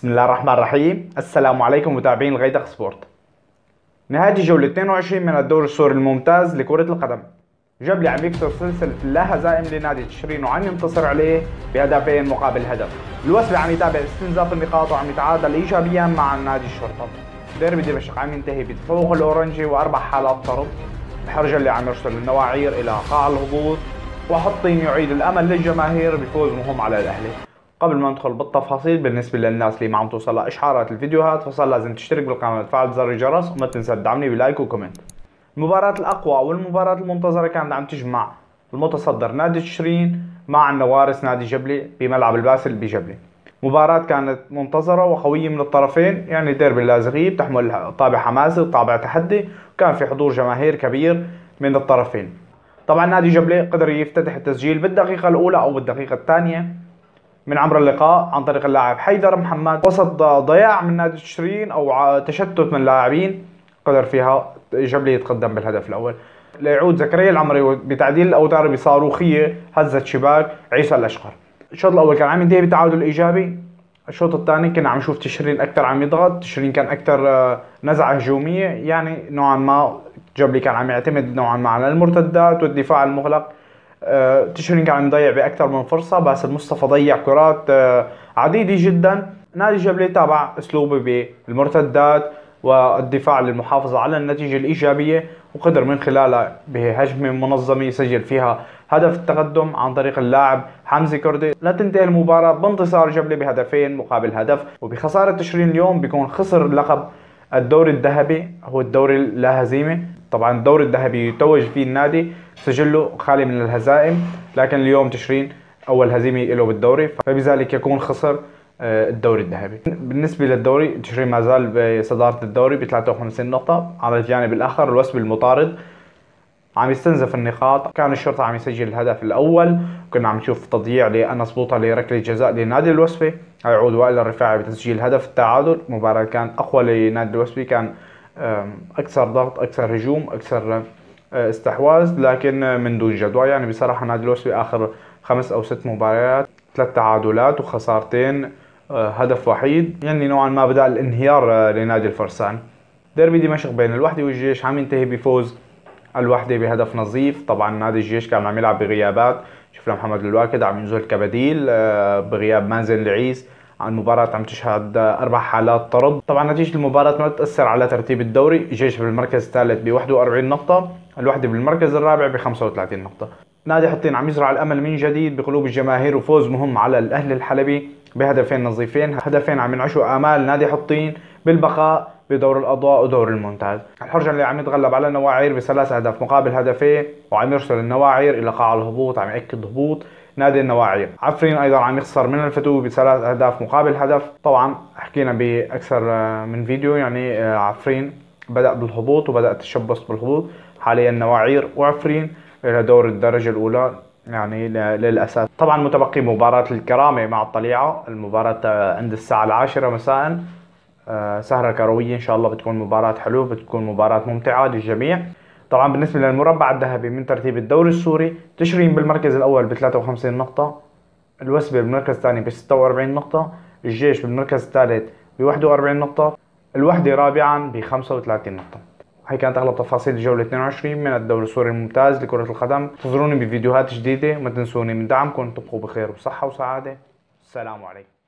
بسم الله الرحمن الرحيم. السلام عليكم متابعين الغيدق سبورت. نهاية جولة 22 من الدوري السوري الممتاز لكرة القدم. جبلي عم يكسر سلسلة لا هزائم لنادي تشرين وعم ينتصر عليه بهدفين مقابل هدف. الوسبي عم يتابع استنزاف النقاط وعم يتعادل ايجابيا مع نادي الشرطة. ديربي دمشق عم ينتهي بتفوق الأورنجي وأربع حالات طرد الحرجة اللي عم يرسل النواعير إلى قاع الهبوط. وحطين يعيد الأمل للجماهير بفوز مهم على الأهلي. قبل ما ندخل بالتفاصيل بالنسبة للناس اللي ما عم توصلها إشعارات الفيديوهات فصار لازم تشترك بالقناة وتفعل زر الجرس وما تنسى تدعمني ب like و comment. المباراة الأقوى والمباراة المنتظرة كانت عم تجمع المتصدر نادي تشرين مع النوارس نادي جبلة بملعب الباسل بجبلة. مباراة كانت منتظرة وقوية من الطرفين يعني ديربي اللاذقية بتحمل طابع حماسي وطابع تحدي وكان في حضور جماهير كبير من الطرفين. طبعا نادي جبلي قدر يفتتح التسجيل بالدقيقة الأولى أو بالدقيقة الثانية. من عمر اللقاء عن طريق اللاعب حيدر محمد. وسط ضياع من نادي تشرين أو تشتت من اللاعبين قدر فيها جبلي يتقدم بالهدف الأول. ليعود زكريا العمري بتعديل الأوتار بصاروخية هزت شباك عيسى الأشقر. الشوط الأول كان عم ينتهي بتعادل إيجابي. الشوط الثاني كنا عم نشوف تشرين أكثر عم يضغط تشرين كان أكثر آه، نزعة هجومية. يعني نوعا ما جبلي كان عم يعتمد نوعا ما على المرتدات والدفاع المغلق. تشرين كان عم يضيع بأكثر من فرصة بس المصطفى ضيع كرات آه، عديدة جدا. نادي جبلي تابع اسلوبه بالمرتدات والدفاع للمحافظة على النتيجة الإيجابية وقدر من خلالها بهجمة منظمة يسجل فيها هدف التقدم عن طريق اللاعب حمزة كردي. لتنتهي المباراة بانتصار جبلي بهدفين مقابل هدف وبخسارة تشرين اليوم بيكون خسر لقب الدوري الذهبي هو الدوري لا هزيمه طبعا الدوري الذهبي يتوج فيه النادي سجله خالي من الهزائم لكن اليوم تشرين أول هزيمة له بالدوري فبذلك يكون خسر آه، الدوري الذهبي. بالنسبة للدوري تشرين ما زال بصدارة الدوري ب 53 نقطة على الجانب الآخر الوسب المطارد عم يستنزف النقاط. كان الشرطة عم يسجل الهدف الأول. كنا عم نشوف تضييع لأنس بوطة لركلة جزاء لنادي الوسبي يعود وائل الرفاعي بتسجيل هدف التعادل. مباراة كان أقوى لنادي الوسبي كان أكثر ضغط أكثر هجوم أكثر آه، استحواذ لكن من دون جدوى. يعني بصراحة نادي الوسبي آخر خمس أو ست مباريات ثلاث تعادلات وخسارتين آه، هدف وحيد. يعني نوعا ما بدأ الانهيار آه، لنادي الفرسان. ديربي دمشق بين الوحدة والجيش عم ينتهي بفوز الوحدة بهدف نظيف. طبعا نادي الجيش كان عم يلعب بغيابات. شفنا محمد الواكد عم ينزل كبديل آه، بغياب مازن العيس المباراة عم تشهد أربع حالات طرد. طبعا نتيجة المباراة ما تأثر على ترتيب الدوري. الجيش بالمركز الثالث ب 41 نقطة الوحدة بالمركز الرابع ب 35 نقطة. نادي حطين عم يزرع الأمل من جديد بقلوب الجماهير وفوز مهم على الأهلي الحلبي بهدفين نظيفين هدفين عم ينعشوا آمال نادي حطين بالبقاء بدور الأضواء ودور المونتاج الحرجة اللي عم يتغلب على النواعير بثلاث أهداف مقابل هدفين وعم يرسل النواعير إلى قاع الهبوط عم يأكد هبوط. نادي النواعير عفرين أيضا عم يخسر من الفتو بثلاث أهداف مقابل هدف. طبعا حكينا بأكثر من فيديو يعني آه، عفرين بدأ بالهبوط وبدأ التشبث بالهبوط. حاليا نواعير وعفرين إلى دور الدرجة الأولى يعني للاسف طبعا متبقي مباراة الكرامة مع الطليعة. المباراة آه، عند الساعة العاشرة مساء. آه، سهرة كروية إن شاء الله بتكون مباراة حلوة بتكون مباراة ممتعة للجميع. طبعا بالنسبة للمربع الذهبي من ترتيب الدوري السوري تشرين بالمركز الأول ب 53 نقطة الوسبة بالمركز الثاني ب 46 نقطة الجيش بالمركز الثالث ب 41 نقطة الوحدة رابعا ب 35 نقطة. هي كانت أغلب تفاصيل الجولة 22 من الدوري السوري الممتاز لكرة القدم. انتظروني بفيديوهات جديدة ما تنسوني من دعمكم تبقوا بخير وصحة وسعادة. السلام عليكم.